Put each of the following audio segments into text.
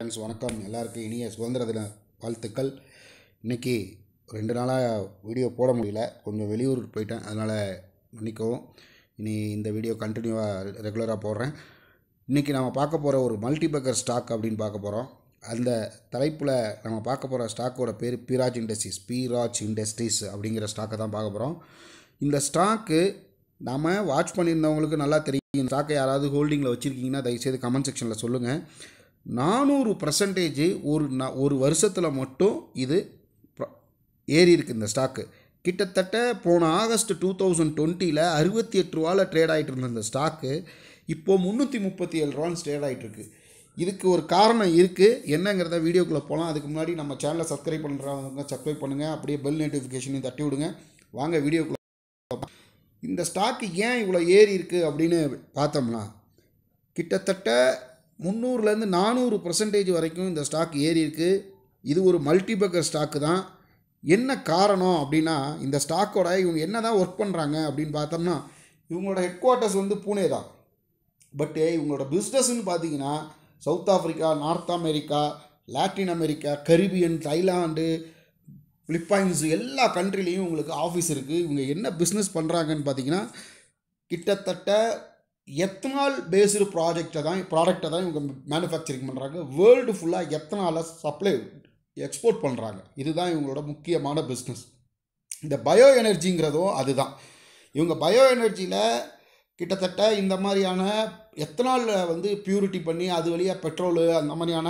Friends வணக்கம். எல்லாருக்கும் இனிய சுதந்திர தின வாழ்த்துக்கள். இன்றைக்கி ரெண்டு நாளாக வீடியோ போட முடியல. கொஞ்சம் வெளியூர் போயிட்டேன். அதனால் மன்னிக்கவும். இனி இந்த வீடியோ கண்டினியூவாக ரெகுலராக போடுறேன். இன்றைக்கி நம்ம பார்க்க போகிற ஒரு மல்டிபக்கர் ஸ்டாக் அப்படின்னு பார்க்க போகிறோம் அந்த தலைப்பில் நம்ம பார்க்க போகிற ஸ்டாக்கோட பேர் பிராஜ் இண்டஸ்ட்ரீஸ் பிராஜ் இண்டஸ்ட்ரீஸ் அப்படிங்கிற ஸ்டாக்கை தான் பார்க்க போகிறோம் இந்த ஸ்டாக்கு நம்ம வாட்ச் பண்ணியிருந்தவங்களுக்கு நல்லா தெரியும். ஸ்டாக்கை யாராவது ஹோல்டிங்கில் வச்சுருக்கீங்கன்னா தயவுசெய்து கமெண்ட் செக்ஷனில் சொல்லுங்கள் நானூறு பர்சன்டேஜ் ஒரு ந ஒரு வருஷத்தில் மட்டும் இது ப்ர- ஏறி இருக்குது இந்த ஸ்டாக்கு கிட்டத்தட்ட போன ஆகஸ்ட் டூ தௌசண்ட் டுவெண்ட்டியில் அறுபத்தி எட்டு ரூபாவில் ட்ரேட் ஆகிட்டு இருந்த இந்த ஸ்டாக்கு இப்போது முந்நூற்றி முப்பத்தி ஏழு ரூபான்னு ட்ரேட் ஆகிட்டு இதுக்கு ஒரு காரணம் இருக்குது என்னங்கிறத வீடியோக்குள்ளே போகலாம் அதுக்கு முன்னாடி நம்ம சேனலை சப்ஸ்கிரைப் பண்ணுறவங்க சப்ஸ்கிரைப் பண்ணுங்கள் அப்படியே பெல் நோட்டிஃபிகேஷனையும் தட்டி விடுங்க. வாங்க வீடியோக்குள்ளே இந்த ஸ்டாக்கு ஏன் இவ்வளோ ஏறி இருக்குது அப்படின்னு பார்த்தோம்னா கிட்டத்தட்ட முந்நூறுலேருந்து நானூறு பர்சன்டேஜ் வரைக்கும் இந்த ஸ்டாக் ஏறி இருக்கு. இது ஒரு மல்டிபக்கர் ஸ்டாக்கு தான். என்ன காரணம் அப்படின்னா இந்த ஸ்டாக்கோட இவங்க என்ன தான் ஒர்க் பண்ணுறாங்க அப்படின்னு பார்த்தோம்னா இவங்களோட ஹெட் குவார்ட்டர்ஸ் வந்து பூனே தான். பட்டு இவங்களோட பிஸ்னஸ்ன்னு பார்த்தீங்கன்னா South Africa North America Latin America Caribbean Thailand Philippines எல்லா கண்ட்ரிலையும் உங்களுக்கு ஆஃபீஸ் இருக்குது இவங்க என்ன பிஸ்னஸ் பண்ணுறாங்கன்னு பார்த்தீங்கன்னா கிட்டத்தட்ட எத்தனால் பேஸ்டு ப்ராஜெக்டை தான் ப்ராடக்டை தான் இவங்க மேனுஃபேக்சரிங் பண்ணுறாங்க வேர்ல்டு ஃபுல்லாக எத்தனாலை சப்ளை எக்ஸ்போர்ட் பண்ணுறாங்க இதுதான் இவங்களோட முக்கியமான பிஸ்னஸ் இந்த பயோ எனர்ஜிங்கிறதும் அதுதான். இவங்க பயோ எனர்ஜியில் கிட்டத்தட்ட இந்த மாதிரியான எத்தனாலில் வந்து பியூரிட்டி பண்ணி அது வழியாக பெட்ரோலு அந்த மாதிரியான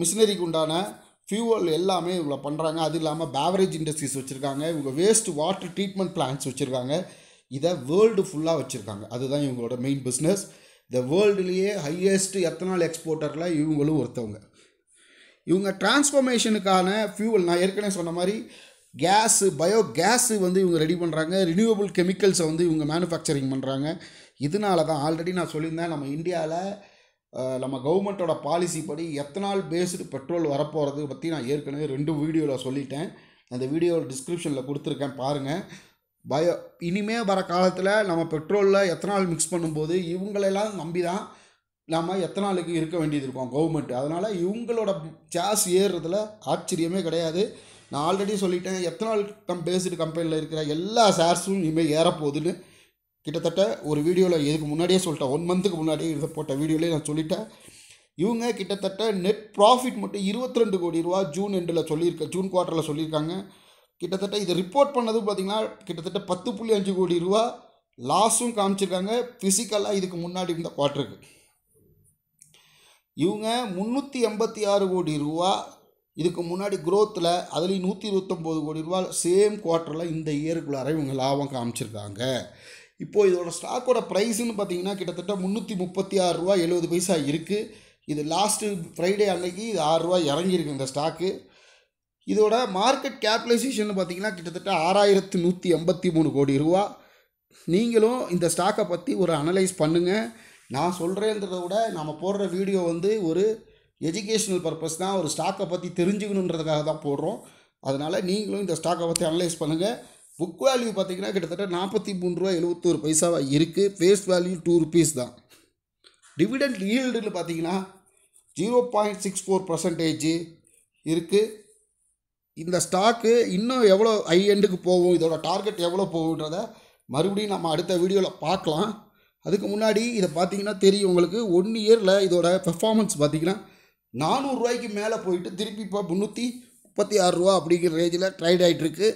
மிஷினரிக்கு உண்டான ஃபியூவல் எல்லாமே இவங்க பண்ணுறாங்க அது இல்லாமல் பேவரேஜ் இண்டஸ்ட்ரீஸ் வச்சுருக்காங்க. இவங்க வேஸ்ட் வாட்டர் ட்ரீட்மெண்ட் பிளான்ஸ் வச்சுருக்காங்க. இதை வேர்ல்டு ஃபுல்லாக வச்சுருக்காங்க. அதுதான் இவங்களோட மெயின் பிஸ்னஸ் இந்த வேர்ல்டுலேயே ஹையஸ்ட் எத்தனால் எக்ஸ்போர்ட்டரில் இவங்களும் ஒருத்தவங்க. இவங்க டிரான்ஸ்ஃபர்மேஷனுக்கான ஃபியூவல் நான் ஏற்கனவே சொன்ன மாதிரி கேஸு பயோ கேஸு வந்து இவங்க ரெடி பண்ணுறாங்க ரினியூவபிள் கெமிக்கல்ஸை வந்து இவங்க மேனுஃபேக்சரிங் பண்ணுறாங்க இதனால தான் ஆல்ரெடி நான் சொல்லியிருந்தேன் நம்ம இந்தியாவில் நம்ம கவர்மெண்ட்டோட பாலிசி படி எத்தனால் பேஸ்டு பெட்ரோல் வரப்போகிறது பற்றி நான் ஏற்கனவே ரெண்டு வீடியோவில் சொல்லிட்டேன். அந்த வீடியோ டிஸ்கிரிப்ஷனில் கொடுத்துருக்கேன் பாருங்கள் பயோ இனிமே வர காலத்தில் நம்ம பெட்ரோலில் எத்தனால் மிக்ஸ் பண்ணும்போது இவங்களெல்லாம் நம்பி தான் நம்ம எத்தனாலுக்கு இருக்க வேண்டியது இருக்கும் கவர்மெண்ட் அதனால் இவங்களோட சாஸ் ஏறுறதுல ஆச்சரியமே கிடையாது. நான் ஆல்ரெடி சொல்லிட்டேன் எத்தனால் கம் பேஸ்டு கம்பெனியில் இருக்கிற எல்லா ஷேர்ஸும் இனிமேல் ஏறப்போகுதுன்னு. கிட்டத்தட்ட ஒரு வீடியோவில் இதுக்கு முன்னாடியே சொல்லிட்டேன். ஒன் மந்த்துக்கு முன்னாடியே இதை போட்ட வீடியோலேயே நான் சொல்லிட்டேன். இவங்க கிட்டத்தட்ட நெட் ப்ராஃபிட் மட்டும் இருபத்தி ரெண்டு கோடி ரூபா ஜூன் எண்டில் சொல்லியிருக்க ஜூன் குவார்ட்டரில் சொல்லியிருக்காங்க. கிட்டத்தட்ட இதை ரிப்போர்ட் பண்ணது பார்த்திங்கன்னா கிட்டத்தட்ட பத்து புள்ளி அஞ்சு கோடி ரூபா லாஸும் காமிச்சிருக்காங்க. ஃபிசிக்கலாக இதுக்கு முன்னாடி இருந்த குவார்ட்டருக்கு இவங்க முந்நூற்றி எண்பத்தி ஆறு கோடி ரூபா இதுக்கு முன்னாடி குரோத்தில் அதுலேயும் நூற்றி இருபத்தொம்போது கோடி ரூபா சேம் குவார்ட்டரில் இந்த இயருக்குள்ளார இவங்க லாபம் காமிச்சிருக்காங்க. இப்போது இதோட ஸ்டாக்கோட ப்ரைஸுன்னு பார்த்தீங்கன்னா கிட்டத்தட்ட முந்நூற்றி முப்பத்தி ஆறு ரூபா எழுபது பைசா இருக்குது இது லாஸ்ட்டு ஃப்ரைடே அன்னைக்கு இது ஆறுரூவா இறங்கியிருக்கு இந்த ஸ்டாக்கு இதோட மார்க்கெட் கேபிடலைசேஷன் பார்த்தீங்கன்னா கிட்டத்தட்ட ஆறாயிரத்து நூற்றி எண்பத்தி மூணு கோடி ரூபா. நீங்களும் இந்த ஸ்டாக்கை பற்றி ஒரு அனலைஸ் பண்ணுங்கள் நான் சொல்கிறேன்றத விட நாம் போடுற வீடியோ வந்து ஒரு எஜுகேஷ்னல் பர்பஸ் தான். ஒரு ஸ்டாக்கை பற்றி தெரிஞ்சுக்கணுன்றதுக்காக தான் போடுறோம். அதனால் நீங்களும் இந்த ஸ்டாக்கை பற்றி அனலைஸ் பண்ணுங்கள் புக் வேல்யூ பார்த்தீங்கன்னா கிட்டத்தட்ட நாற்பத்தி மூணு ரூபா எழுபத்தோரு பைசாவாக இருக்குது ஃபேஸ் வேல்யூ டூ ருபீஸ் தான். டிவிடெண்ட் ஈல்டுன்னு பார்த்தீங்கன்னா zero point six four percentage இருக்குது இந்த ஸ்டாக்கு இன்னும் எவ்வளோ ஹை எண்டுக்கு போகும்? இதோட டார்கெட் எவ்வளோ போகுன்றத மறுபடியும் நம்ம அடுத்த வீடியோவில் பார்க்கலாம். அதுக்கு முன்னாடி இதை பார்த்தீங்கன்னா தெரியும் உங்களுக்கு. ஒன் இயரில் இதோட பெர்ஃபார்மன்ஸ் பார்த்தீங்கன்னா நானூறுரூவாய்க்கு மேலே போயிட்டு திருப்பி இப்போ முந்நூற்றி முப்பத்தி ஆறு ரூபா அப்படிங்கிற ரேஞ்சில் ட்ரைட் ஆகிட்டுருக்கு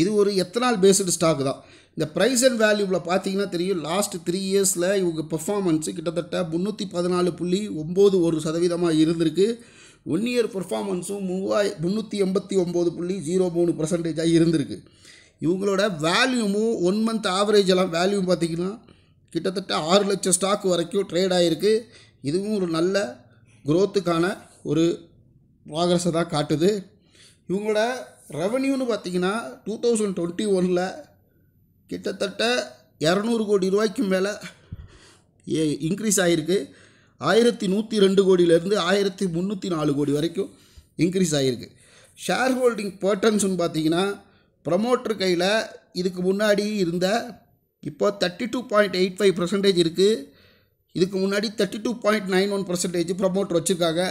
இது ஒரு எத்தனால் பேஸ்டு ஸ்டாக் தான். இந்த ப்ரைஸ் அண்ட் வேல்யூவில் பார்த்தீங்கன்னா தெரியும் லாஸ்ட் த்ரீ இயர்ஸில் இவங்க பெர்ஃபார்மன்ஸு கிட்டத்தட்ட முந்நூற்றி பதினாலு புள்ளி ஒம்பது ஒரு சதவீதமாக இருந்திருக்கு. ஒன் இயர் பெர்ஃபார்மன்ஸும் மூவாய் முந்நூற்றி எண்பத்தி ஒம்பது புள்ளி ஜீரோ மூணு பர்சன்டேஜாக இருந்திருக்கு. இவங்களோட வேல்யூமும் ஒன் மந்த் ஆவரேஜ் எல்லாம் வேல்யூ பார்த்திங்கன்னா கிட்டத்தட்ட ஆறு லட்சம் ஸ்டாக் வரைக்கும் ட்ரேட் ஆகிருக்கு இதுவும் ஒரு நல்ல குரோத்துக்கான ஒரு ப்ராக்ரஸை தான் காட்டுது. இவங்களோட ரெவன்யூன்னு பார்த்தீங்கன்னா டூ தௌசண்ட் டுவெண்ட்டி ஒனில் கிட்டத்தட்ட இரநூறு கோடி ரூபாய்க்கு மேலே ஏ இன்க்ரீஸ் ஆகிருக்கு ஆயிரத்தி நூற்றி ரெண்டு கோடியிலேருந்து ஆயிரத்தி முந்நூற்றி நாலு கோடி வரைக்கும் இன்க்ரீஸ் ஆகிருக்கு ஷேர் ஹோல்டிங் பேட்டர்ன்ஸ்னு பார்த்தீங்கன்னா ப்ரமோட்டர் கையில் இதுக்கு முன்னாடி இருந்த இப்போ thirty two point eight five percentage இருக்குது இதுக்கு முன்னாடி thirty two point nine one percentage promoter வச்சுருக்காங்க.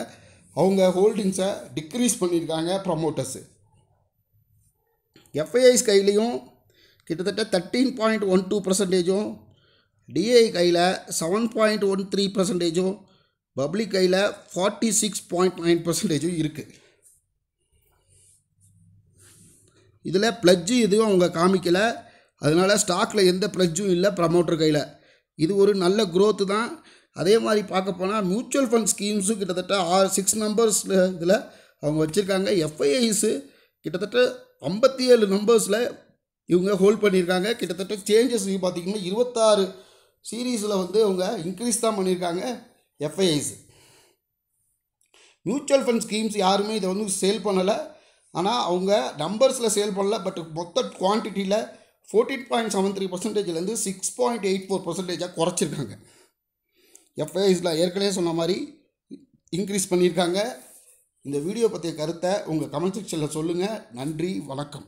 அவங்க ஹோல்டிங்ஸை டிக்ரீஸ் பண்ணியிருக்காங்க ப்ரமோட்டர்ஸு எஃப்ஐஐஸ் கையிலையும் கிட்டத்தட்ட தேர்ட்டீன் பாயிண்ட் ஒன் டூ பர்சன்டேஜும் டிஐ கையில் செவன் பாயிண்ட் ஒன் த்ரீ பர்சன்டேஜும் பப்ளிக் கையில் ஃபார்ட்டி சிக்ஸ் பாயிண்ட் நைன் பர்சன்டேஜும் இருக்குது இதில் ப்ளட்ஜு எதுவும் அவங்க காமிக்கலை. அதனால் ஸ்டாக்கில் எந்த ப்ளஜ்ஜும் இல்லை ப்ரமோட்டர் கையில். இது ஒரு நல்ல குரோத்து தான். அதே மாதிரி பார்க்க போனால் மியூச்சுவல் ஃபண்ட் ஸ்கீம்ஸும் கிட்டத்தட்ட ஆறு சிக்ஸ் நம்பர்ஸில் இதில் அவங்க வச்சுருக்காங்க. எஃப்ஐஐஸு கிட்டத்தட்ட ஐம்பத்தி ஏழு நம்பர்ஸில் இவங்க ஹோல்ட் பண்ணியிருக்காங்க கிட்டத்தட்ட சேஞ்சஸ் பார்த்திங்கன்னா இருபத்தாறு சீரீஸில் வந்து அவங்க இன்க்ரீஸ் தான் பண்ணியிருக்காங்க எஃப்ஐஐஸ் மியூச்சுவல் ஃபண்ட் ஸ்கீம்ஸ் யாருமே இதை வந்து சேல் பண்ணலை. ஆனால் அவங்க நம்பர்ஸில் சேல் பண்ணல. பட் மொத்த குவான்டிட்டியில் ஃபோர்டீன் பாயிண்ட் செவன் த்ரீ பர்சன்டேஜ்லேருந்து சிக்ஸ் பாயிண்ட் எயிட் ஃபோர் பர்சன்டேஜாக குறைச்சிருக்காங்க. எஃப்ஐஎஸில் ஏற்கனவே சொன்ன மாதிரி இன்க்ரீஸ் பண்ணியிருக்காங்க. இந்த வீடியோ பற்றிய கருத்தை உங்கள் கமெண்ட் செக்ஷனில் சொல்லுங்கள் நன்றி வணக்கம்.